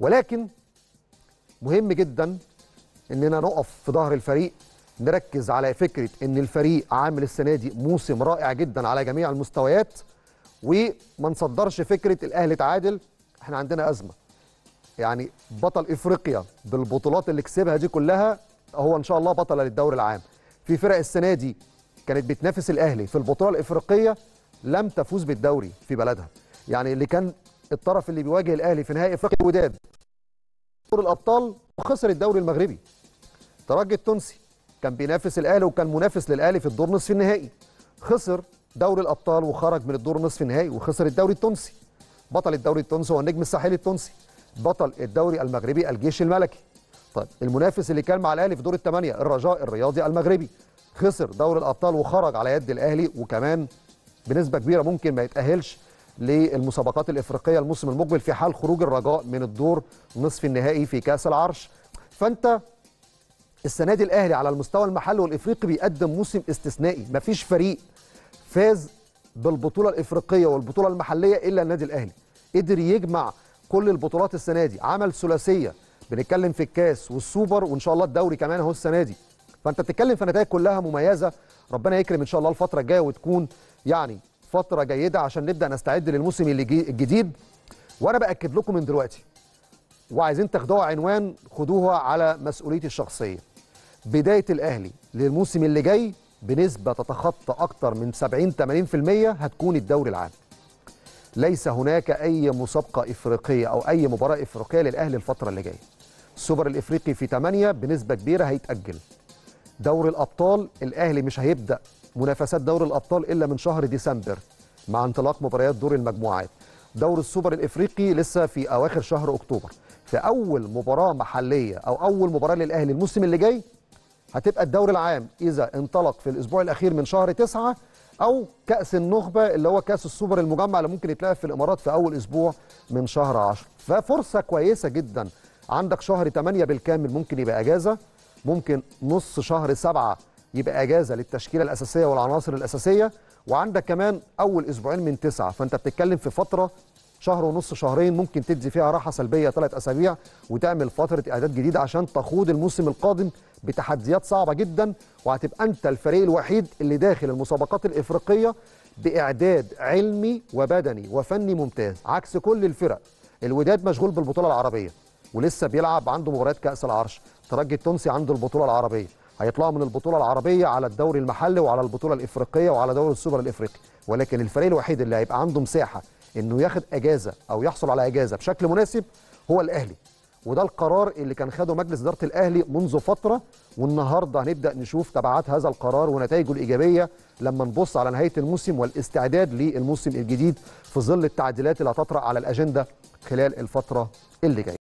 ولكن مهم جدا إننا نقف في ظهر الفريق نركز على فكرة إن الفريق عامل السنة دي موسم رائع جدا على جميع المستويات وما نصدرش فكرة الأهلي تعادل إحنا عندنا أزمة. يعني بطل إفريقيا بالبطولات اللي كسبها دي كلها هو إن شاء الله بطل للدوري العام. في فرق السنة دي كانت بتنافس الأهلي في البطولة الإفريقية لم تفوز بالدوري في بلدها. يعني اللي كان الطرف اللي بيواجه الأهلي في نهائي إفريقيا الوداد. دور الأبطال وخسر الدوري المغربي. ترجي التونسي كان بينافس الأهلي وكان منافس للأهلي في الدور نصف النهائي. خسر دوري الأبطال وخرج من الدور نصف النهائي وخسر الدوري التونسي. بطل الدوري التونسي هو النجم الساحلي التونسي. بطل الدوري المغربي الجيش الملكي. طيب المنافس اللي كان مع الأهلي في دور الثمانية الرجاء الرياضي المغربي. خسر دوري الأبطال وخرج على يد الأهلي وكمان بنسبة كبيرة ممكن ما يتأهلش للمسابقات الإفريقية الموسم المقبل في حال خروج الرجاء من الدور نصف النهائي في كأس العرش. فأنت السنة دي الأهلي على المستوى المحلي والإفريقي بيقدم موسم استثنائي. مفيش فريق فاز بالبطولة الإفريقية والبطولة المحلية إلا النادي الأهلي. قدر يجمع كل البطولات السنة دي. عمل ثلاثية. بنتكلم في الكاس والسوبر وإن شاء الله الدوري كمان أهو السنة دي. فأنت بتتكلم في نتائج كلها مميزة. ربنا يكرم إن شاء الله الفترة الجاية وتكون يعني فترة جيدة عشان نبدأ نستعد للموسم الجديد. وأنا بأكد لكم من دلوقتي وعايزين تاخدوها عنوان خدوها على مسؤوليتي الشخصية. بداية الأهلي للموسم اللي جاي بنسبة تتخطى أكتر من 70 80% هتكون الدوري العام. ليس هناك أي مسابقة إفريقية أو أي مباراة إفريقية للأهلي الفترة اللي جاية. السوبر الإفريقي في 8 بنسبة كبيرة هيتأجل. دوري الأبطال الأهلي مش هيبدأ منافسات دوري الأبطال إلا من شهر ديسمبر مع انطلاق مباريات دور المجموعات. دور السوبر الإفريقي لسه في أواخر شهر أكتوبر. في أول مباراة محلية أو أول مباراة للأهلي الموسم اللي جاي هتبقى الدوري العام إذا انطلق في الأسبوع الأخير من شهر تسعة أو كأس النخبة اللي هو كأس السوبر المجمع اللي ممكن يتلعب في الإمارات في أول أسبوع من شهر 10 ففرصة كويسة جدا. عندك شهر 8 بالكامل ممكن يبقى إجازة ممكن نص شهر 7 يبقى إجازة للتشكيلة الأساسية والعناصر الأساسية وعندك كمان أول أسبوعين من تسعة. فأنت بتتكلم في فترة شهر ونص شهرين ممكن تدي فيها راحة سلبية ثلاث أسابيع وتعمل فترة إعداد جديدة عشان تخوض الموسم القادم بتحديات صعبة جدا وهتبقى أنت الفريق الوحيد اللي داخل المسابقات الإفريقية بإعداد علمي وبدني وفني ممتاز عكس كل الفرق. الوداد مشغول بالبطولة العربية ولسه بيلعب عنده مباريات كأس العرش. ترجي التونسي عنده البطولة العربية. هيطلعوا من البطولة العربية على الدوري المحلي وعلى البطولة الإفريقية وعلى دوري السوبر الإفريقي. ولكن الفريق الوحيد اللي هيبقى عنده مساحة إنه ياخد أجازة أو يحصل على أجازة بشكل مناسب هو الأهلي. وده القرار اللي كان خده مجلس إدارة الأهلي منذ فترة. والنهاردة هنبدأ نشوف تبعات هذا القرار ونتائجه الإيجابية لما نبص على نهاية الموسم والاستعداد للموسم الجديد في ظل التعديلات اللي هتطرأ على الأجندة خلال الفترة اللي جاية.